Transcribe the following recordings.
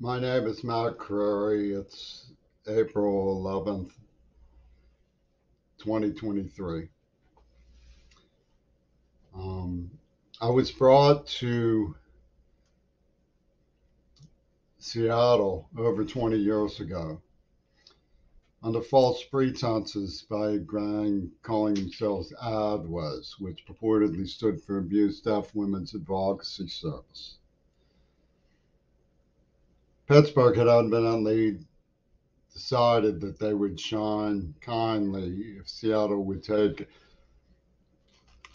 My name is Mac Crary. It's April 11th, 2023. Um, I was brought to Seattle over 20 years ago under false pretenses by a gang calling themselves ADWAS, which purportedly stood for Abused Deaf Women's Advocacy Service. Pittsburgh had evidently decided that they would shine kindly if Seattle would take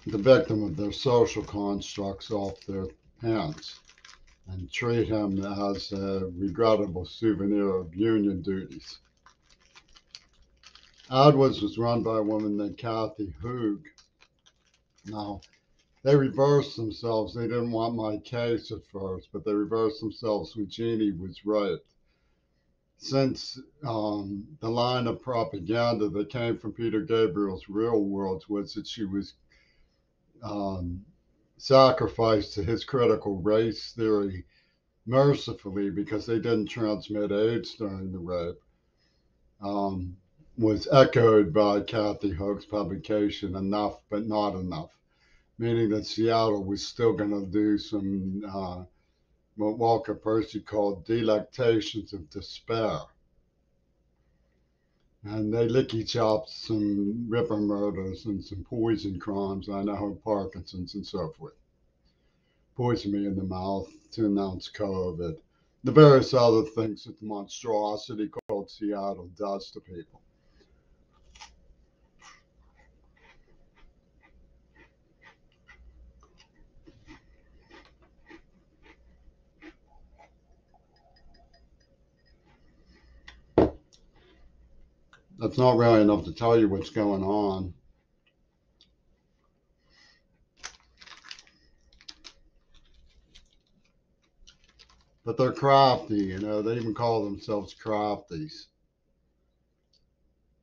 the victim of their social constructs off their hands and treat him as a regrettable souvenir of union duties. ADWAS was run by a woman named Kathy Hoog. Now, they reversed themselves. They didn't want my case at first, but they reversed themselves when Jeannie was raped. Since um, the line of propaganda that came from Peter Gabriel's real world was that she was um, sacrificed to his critical race theory mercifully because they didn't transmit AIDS during the rape. Um, was echoed by Kathy Hoog's publication, Enough But Not Enough, meaning that Seattle was still going to do some, uh, what Walker Percy called delectations of despair. And they licky chopped some ripper murders and some poison crimes. I know Parkinson's and so forth. Poison me in the mouth to announce COVID. The various other things that the monstrosity called Seattle does to people. That's not really enough to tell you what's going on. But they're crafty, you know, they even call themselves crafties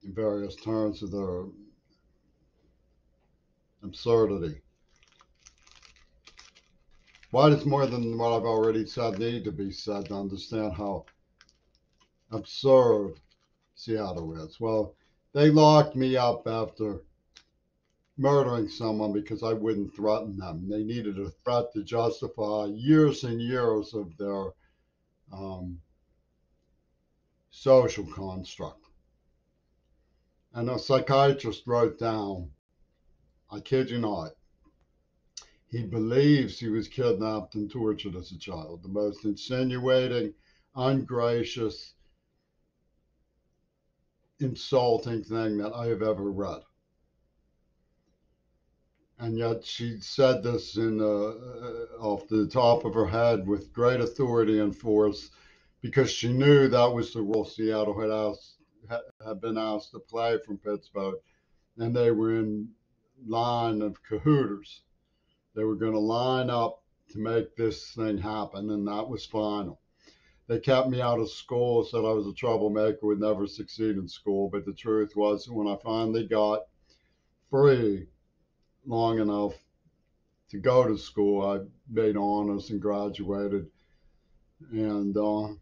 in various terms of their absurdity. Why does more than what I've already said need to be said to understand how absurd Seattle is. Well, they locked me up after murdering someone because I wouldn't threaten them. They needed a threat to justify years and years of their um, social construct. And a psychiatrist wrote down, I kid you not, he believes he was kidnapped and tortured as a child. The most insinuating, ungracious, insulting thing that I have ever read. And yet she said this in uh, uh, off the top of her head with great authority and force because she knew that was the role Seattle had asked had been asked to play from Pittsburgh, and they were in line of cahooters. They were going to line up to make this thing happen, and that was final they kept me out of school, said I was a troublemaker, would never succeed in school. But the truth was, when I finally got free long enough to go to school, I made honors and graduated. And uh,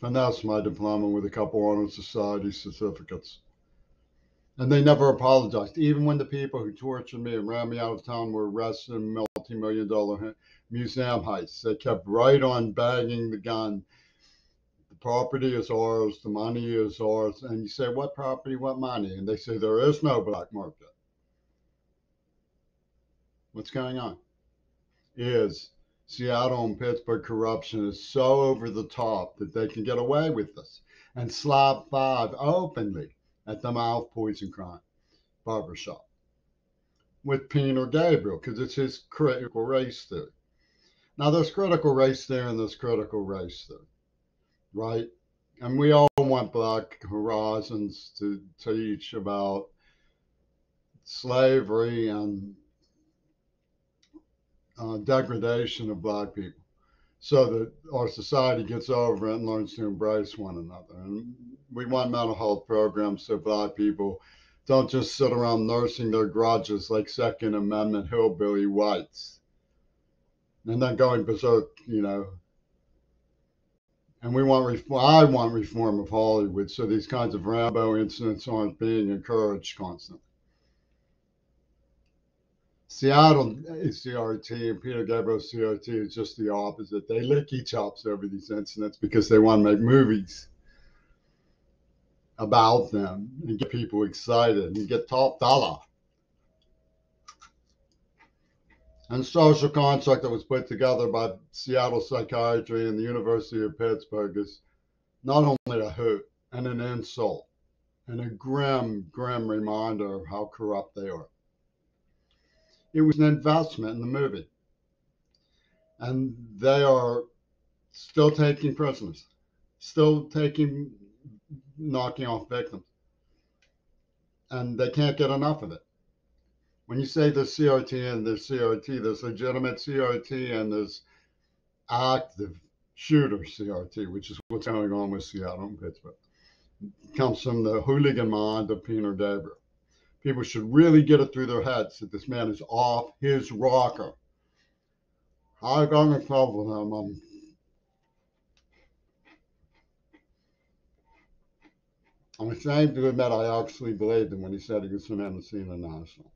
finessed my diploma with a couple honor society certificates. And they never apologized. Even when the people who tortured me and ran me out of town were arrested in multi-million dollar museum heists. They kept right on bagging the gun. The property is ours, the money is ours. And you say, What property, what money? And they say, There is no black market. What's going on? Is Seattle and Pittsburgh corruption is so over the top that they can get away with this and slap five openly at the mouth poison crime barbershop with Peter Gabriel because it's his critical race theory. Now, there's critical race there and there's critical race there, right? And we all want Black Horizons to teach about slavery and uh, degradation of Black people so that our society gets over it and learns to embrace one another. And we want mental health programs so Black people don't just sit around nursing their grudges like Second Amendment hillbilly whites and then going berserk, you know. And we want reform. I want reform of Hollywood, so these kinds of Rambo incidents aren't being encouraged constantly. Seattle eh, is CRT and Peter Gabriel CRT is just the opposite. They lick each chops over these incidents because they want to make movies about them and get people excited and get top dollar. And social construct that was put together by Seattle Psychiatry and the University of Pittsburgh is not only a hoot and an insult and a grim, grim reminder of how corrupt they are. It was an investment in the movie. And they are still taking prisoners, still taking, knocking off victims. And they can't get enough of it. When you say there's CRT and there's CRT, there's legitimate CRT and there's active shooter CRT, which is what's going on with Seattle and Pittsburgh. It comes from the hooligan mind of Peter Gabriel people should really get it through their heads that this man is off his rocker. I got in trouble with him. I'm, I'm ashamed to admit I actually believed him when he said he was from Mendocino National.